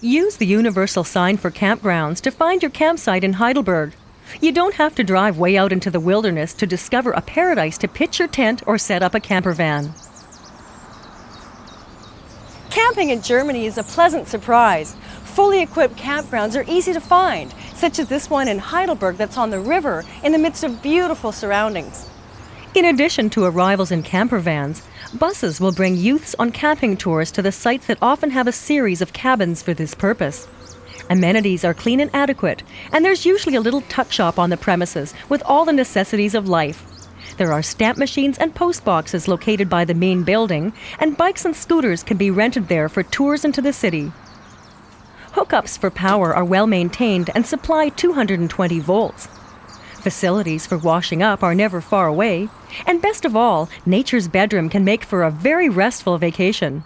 Use the universal sign for campgrounds to find your campsite in Heidelberg. You don't have to drive way out into the wilderness to discover a paradise to pitch your tent or set up a camper van. Camping in Germany is a pleasant surprise. Fully equipped campgrounds are easy to find, such as this one in Heidelberg that's on the river in the midst of beautiful surroundings. In addition to arrivals in camper vans, buses will bring youths on camping tours to the sites that often have a series of cabins for this purpose. Amenities are clean and adequate, and there's usually a little tuck shop on the premises with all the necessities of life. There are stamp machines and post boxes located by the main building, and bikes and scooters can be rented there for tours into the city. Hookups for power are well maintained and supply 220 volts. Facilities for washing up are never far away, and best of all, nature's bedroom can make for a very restful vacation.